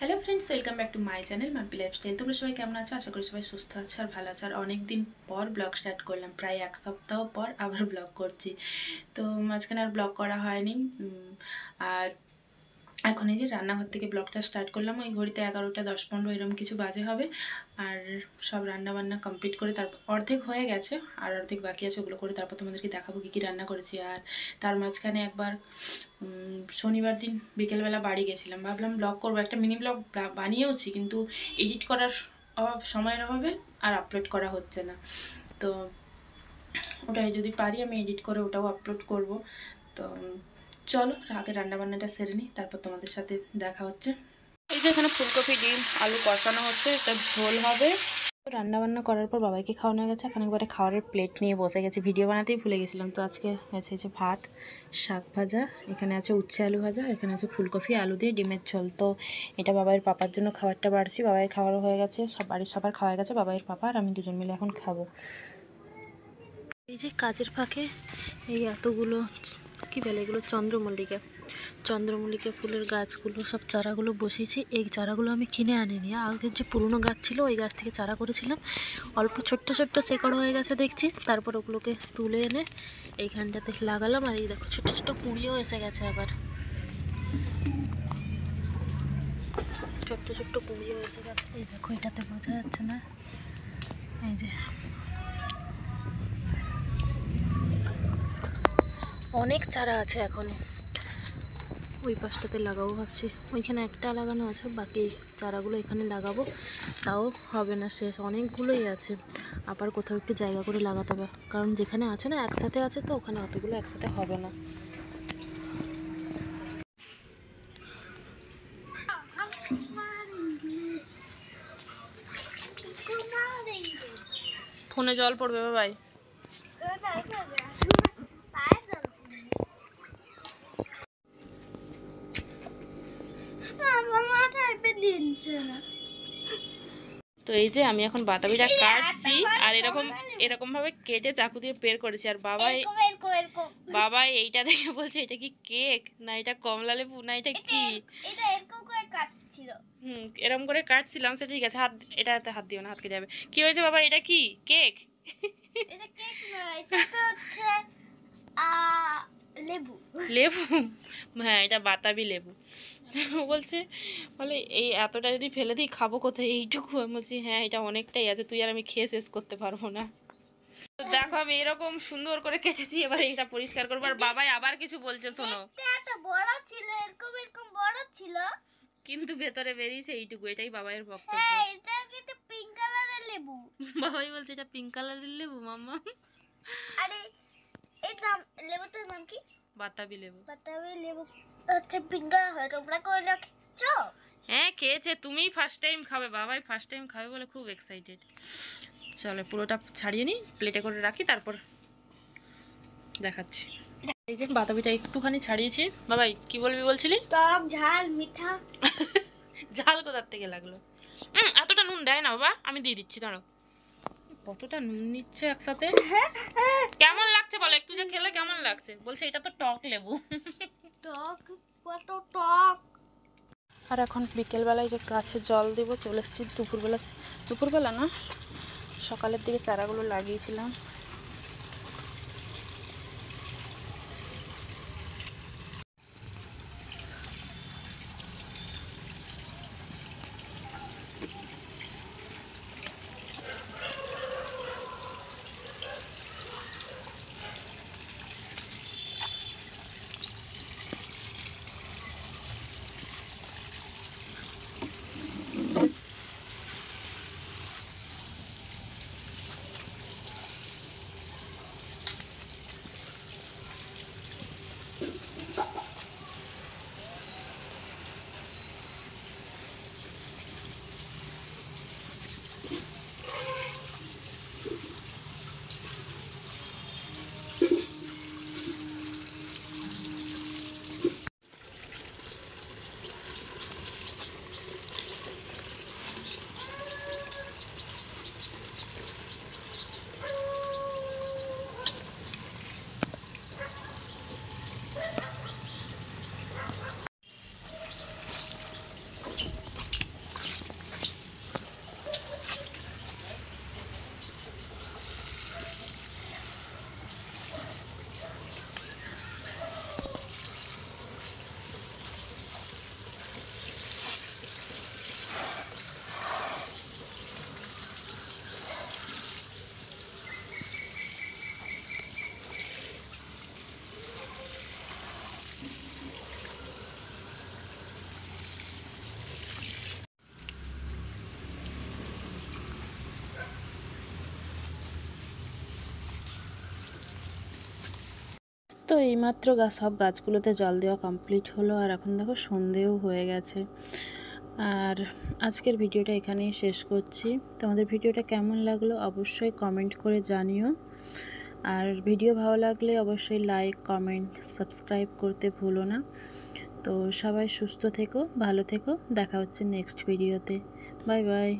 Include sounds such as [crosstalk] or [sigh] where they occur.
Hello friends welcome back to my channel Mampi lifestyle তোমরা সবাই কেমন আছো? আশা করি সবাই সুস্থ আছো আর ভালো আছো। আর অনেকদিন পর ব্লগ স্টার্ট করলাম, প্রায় এক সপ্তাহ পর আবার ব্লগ করছি। তো মাঝখানে আর ব্লগ করা হয়নি। আর এখন এই যে রান্নাঘর থেকে ব্লগটা স্টার্ট করলাম, ওই ঘড়িতে এগারোটা, দশ পনেরো এরকম কিছু বাজে হবে। আর সব রান্না বান্না কমপ্লিট করে তারপর অর্ধেক হয়ে গেছে, আর অর্ধেক বাকি আছে, ওগুলো করে তারপর তোমাদেরকে দেখাবো কী কী রান্না করেছি। আর তার মাঝখানে একবার শনিবার দিন বিকেলবেলা বাড়ি গেছিলাম। ভাবলাম ব্লগ করব, একটা মিনি ব্লগ বানিয়েওছি, কিন্তু এডিট করার অভাব, সময়ের অভাবে আর আপলোড করা হচ্ছে না। তো ওটাই যদি পারি আমি এডিট করে ওটাও আপলোড করব। তো চলো আগে রান্নাবান্নাটা সেরে নিই তারপর তোমাদের সাথে দেখা হচ্ছে। এই যে এখানে ফুলকপি ডিম আলু কষানো হচ্ছে এটা ঝোল হবে। রান্না বান্না করার পর বাবাইকে খাওয়ানো হয়ে গেছে এখন একবারে খাওয়ারের প্লেট নিয়ে বসে গেছি। ভিডিও বানাতেই ভুলে গেছিলাম তো আজকে হয়েছে হচ্ছে ভাত শাক ভাজা এখানে আছে উচ্ছে আলু ভাজা এখানে আছে ফুলকপি আলু দিয়ে ডিমের ঝোল। তো এটা বাবাইয়ের পাপার জন্য খাবারটা বাড়ছি বাবাইয়ের খাওয়ারও হয়ে গেছে সব বাড়ির সবার খাওয়া গেছে বাবাইয়ের পাপা আর আমি দুজন মিলে এখন খাব। এই যে কাজের ফাঁকে এই এতগুলো কি বলে এগুলো? চন্দ্রমল্লিকা। চন্দ্রমল্লিকা ফুলের গাছগুলো, সব চারাগুলো বসিয়েছি। এই চারাগুলো আমি কিনে আনিনি। আগের যে পুরনো গাছ ছিল, ওই গাছ থেকে চারা করেছিলাম। অল্প ছোট্ট ছোট্ট শেকড় হয়ে গেছে দেখছি। তারপর ওগুলোকে তুলে এনে এইখানটাতে লাগালাম। আর এই দেখো, ছোট্ট ছোট্ট কুঁড়িও এসে গেছে আবার। ছোট্ট ছোট্ট কুঁড়িও এসে গেছে। এই দেখো, এটাতে বোঝা যাচ্ছে না। এই যে অনেক চারা আছে এখন। ওই পাশটাতে লাগাবো ভাবছি। ওইখানে একটা লাগানো আছে বাকি চারাগুলো এখানে লাগাবো। তাও হবে না শেষ অনেকগুলোই আছে। আবার কোথাও একটু জায়গা করে লাগাতে হবে। কারণ যেখানে আছে না একসাথে আছে তো ওখানে অতগুলো একসাথে হবে না। ফোনে জল পড়বে বাবাই। তো এই যে আমি এখন বাতাবিটা কাটছি আর এরকম এরকম ভাবে কেটে চাকু দিয়ে বের করেছি। আর বাবাই বাবাই এইটা দেখে বলছে এটা কি কেক? না এটা কমলা লেবু? না এটা কি? এরকম করে হুম এরকম করে কাটছিলাম সে ঠিক আছে হাত এটাতে হাত দিও না হাত কেটে যাবে। কি হয়েছে বাবা? এটা কি? কেক? এটা কেক নয় এটা তো হচ্ছে আ লেবু? হ্যাঁ এটা বাতাবি লেবু। বলছে বলে এই এতটা যদি ফেলে দিই খাব কোথায়? এইটুকু আমি বলছি হ্যাঁ এটা অনেকটাই আছে তুই আর আমি খেয়ে শেষ করতে পারব না। তো দেখো আমি এরকম সুন্দর করে কেটেছি এবার এটা পরিষ্কার করব। আর বাবাই আবার কিছু বলছে শোনো। বড় ছিল এরকম এরকম বড় ছিল? কিন্তু ভেতরে বেরিয়েছে এইটুকু এটাই বাবাইয়ের বক্তব্য। হ্যাঁ এটা কিন্তু পিঙ্ক কালারের লেবু। বাবাই বলছে এটা পিঙ্ক কালারের লেবু মাম্মা। আরে এটা লেবুটার নাম কি? বাতাবি লেবু। বাতাবি লেবু। হচ্ছে পিঙ্ক হয় তোমরা করে হ্যাঁ খেয়েছে। তুমিই ফার্স্ট টাইম খাবে বাবাই ফার্স্ট টাইম খাবে বলে খুব এক্সাইটেড চলো পুরোটা ছাড়িয়ে নিই প্লেটে করে রাখি তারপর দেখাচ্ছি। এই যে বাতাবিটা একটুখানি ছাড়িয়েছি। বাবাই কি বলবি বলছিলি? টক ঝাল মিঠা। [laughs] ঝাল কোথার থেকে লাগল? উম, এতটা নুন দেয় না বাবা আমি দিয়ে দিচ্ছি দাঁড়ো কতটা নুন নিচ্ছে একসাথে? কেমন লাগছে বলো একটু যে খেলে কেমন লাগছে? বলছে এটা তো টক লেবু। [laughs] টক? কত টক? আর এখন বিকেলবেলায় যে গাছে জল দেবো চলে এসেছি দুপুরবেলা। দুপুরবেলা না সকালের দিকে চারাগুলো লাগিয়েছিলাম। তো এইমাত্র গাছ সব গাছগুলোতে জল দেওয়া কমপ্লিট হলো আর এখন দেখো সন্ধেও হয়ে গেছে। আর আজকের ভিডিওটা এখানেই শেষ করছি। তোমাদের ভিডিওটা কেমন লাগল অবশ্যই কমেন্ট করে জানিও। আর ভিডিও ভালো লাগলে অবশ্যই লাইক কমেন্ট সাবস্ক্রাইব করতে ভুলো না। তো সবাই সুস্থ থেকো, ভালো থেকো, দেখা হচ্ছে নেক্সট ভিডিওতে বাই বাই